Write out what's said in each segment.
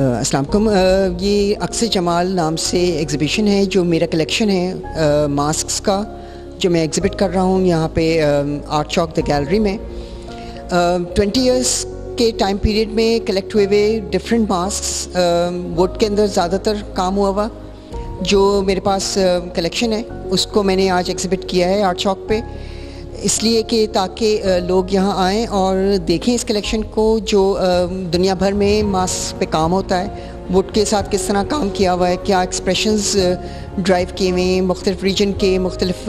السلام علیکم۔ یہ اکثر جمال نام سے ایگزیبیشن ہے جو میرا کلیکشن ہے۔ ماسکس کا جو میں ایگزیبٹ کر رہا ہوں یہاں پہ آرٹ چوک دا گیلری میں۔ ٹوینٹی ایئرس کے ٹائم پیریڈ میں کلیکٹ ہوئے ہوئے ڈفرینٹ ماسکس ووڈ کے اندر زیادہ تر کام ہوا ہوا جو میرے پاس کلیکشن ہے۔ اس کو میں نے آج ایگزیبٹ کیا ہے آرٹ چوک پہ۔ اس لیے کہ تاکہ لوگ یہاں آئیں اور دیکھیں اس کلیکشن کو جو دنیا بھر میں ماسک پہ کام ہوتا ہے ووڈ کے ساتھ کس طرح کام کیا ہوا ہے، کیا ایکسپریشنز ڈرائیو کیے ہوئے ہیں، مختلف ریجن کے، مختلف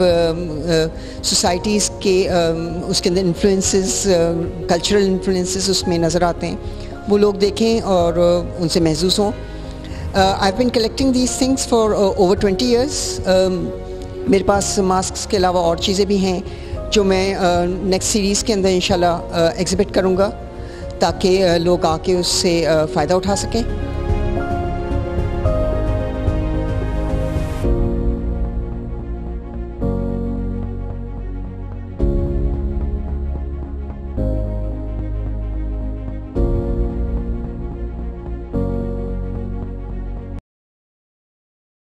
سوسائٹیز کے اس کے اندر انفلوئنسز کلچرل انفلوئنسز اس میں نظر آتے ہیں۔ وہ لوگ دیکھیں اور ان سے محظوظ ہوں۔ I been collecting these things for over twenty years میرے پاس ماسکس کے علاوہ اور چیزیں بھی ہیں۔ جو میں نیکسٹ سیریز کے اندر انشاءاللہ ایگزیبٹ کروں گا تاکہ لوگ آ کے اس سے فائدہ اٹھا سکیں۔